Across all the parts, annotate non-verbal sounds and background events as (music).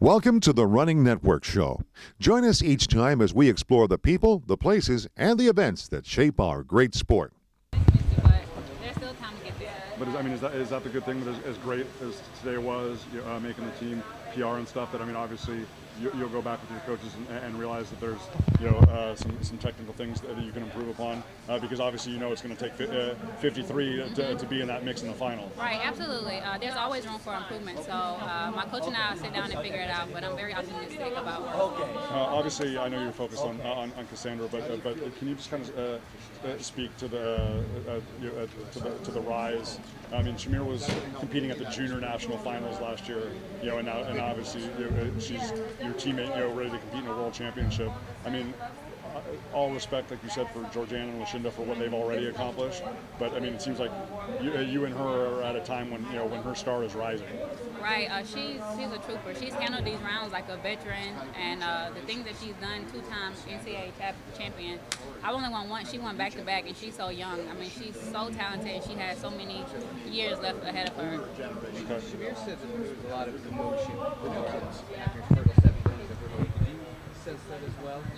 Welcome to the Running Network Show. Join us each time as we explore the people, the places, and the events that shape our great sport. but there's still time to get there. But is, I mean, is that is that the good thing? That as, as great as today was, you know, uh, making the team PR and stuff. That I mean, obviously, you, you'll go back with your coaches and, and realize that there's, you know, uh, some some technical things that you can improve upon. Uh, because obviously, you know, it's going to take fi- uh, 53 to, to be in that mix in the final. Right, absolutely. Uh, there's always room for improvement. So uh, my coach and I will sit down and figure it out. But I'm very optimistic about. Uh, obviously, I know you're focused on on, on Cassandra, but uh, but can you just kind of uh, uh, speak to the uh, uh, you know, uh, to the to the rise? I mean, Shamier was competing at the junior national finals last year, you know, and and obviously you know, she's your teammate, you know, ready to compete in a world championship. I mean. Uh, All respect, like you said, for Georganne and Lashinda for what they've already accomplished, but I mean, it seems like you, uh, you and her are at a time when you know when her star is rising. Right, uh, she's she's a trooper. She's handled these rounds like a veteran, and uh, the things that she's done, two times NCAA chap- champion. I've only won once. She won back to back, and she's so young. I mean, she's so talented, and she has so many years left ahead of her. Shamier said that there was a lot of emotion with the kids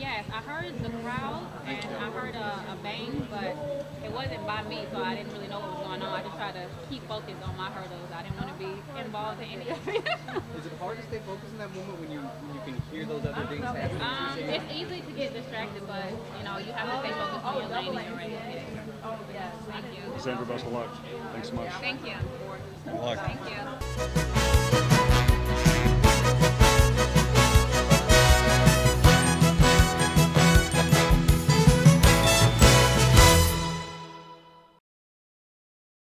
Yes, I heard the crowd, and I heard a, a bang, but it wasn't by me, so I didn't really know what was going on. I just tried to keep focused on my hurdles. I didn't want to be involved in any of it. (laughs) Is it hard to stay focused in that moment when you when you can hear those other things happening? Um, it's easy to get distracted, but you know you have to stay focused on your lane and your race. Yes, thank you. Cassandra, best of luck. Thanks so much. Thank you. Good luck. Thank you.